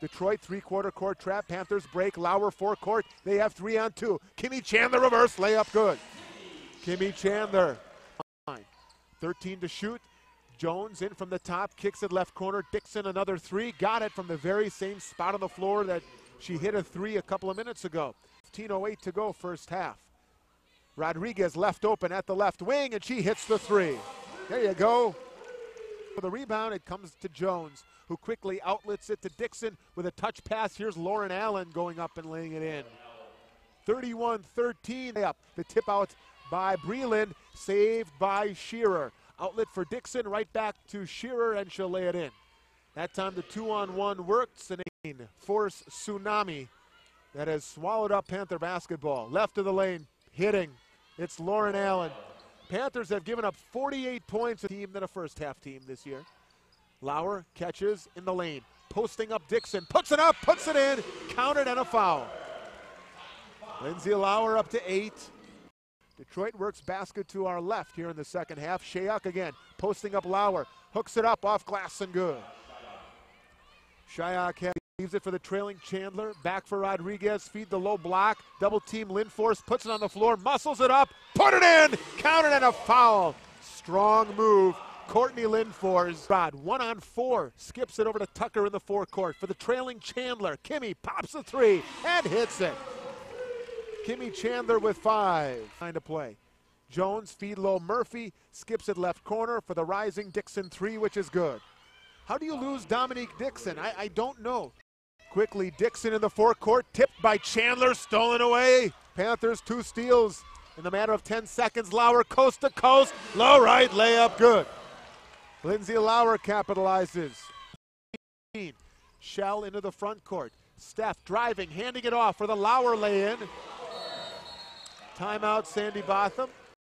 Detroit three-quarter court trap. Panthers break. Lauer forecourt. They have three on two. Kimmy Chandler reverse layup good. Kimmy Chandler. 13 to shoot. Jones in from the top, kicks it left corner. Dixon another three. Got it from the very same spot on the floor that she hit a three a couple of minutes ago. 15.08 to go, first half. Rodriguez left open at the left wing, and she hits the three. There you go. For the rebound, it comes to Jones, who quickly outlets it to Dixon with a touch pass. Here's Lauren Allen going up and laying it in. 31 13 up. The tip out by Breland, saved by Shearer. Outlet for Dixon, right back to Shearer, and she'll lay it in. That time the two on one worked. Sinane force tsunami that has swallowed up Panther basketball. Left of the lane, hitting. It's Lauren Allen. Panthers have given up 48 points a team than a first half team this year. Lauer catches in the lane, posting up Dixon, puts it up, puts it in, counted and a foul. Lindsay Lauer up to eight. Detroit works basket to our left here in the second half. Shayok again, posting up Lauer, hooks it up off glass and good. Shayok leaves it for the trailing Chandler. Back for Rodriguez. Feed the low block. Double team Lindfors puts it on the floor, muscles it up, put it in, counted and a foul. Strong move. Courtney Lindfors. Rod one on four. Skips it over to Tucker in the forecourt for the trailing Chandler. Kimmy pops a three and hits it. Kimmy Chandler with five. Trying to play. Jones feed low Murphy. Skips it left corner for the rising Dixon three, which is good. How do you lose Dominique Dixon? I, I don't know. Quickly, Dixon in the forecourt, tipped by Chandler, stolen away. Panthers two steals in the matter of 10 seconds. Lauer coast to coast, low right layup, good. Lindsay Lauer capitalizes. Shell into the front court. Steph driving, handing it off for the Lauer lay in. Timeout, Sandy Botham.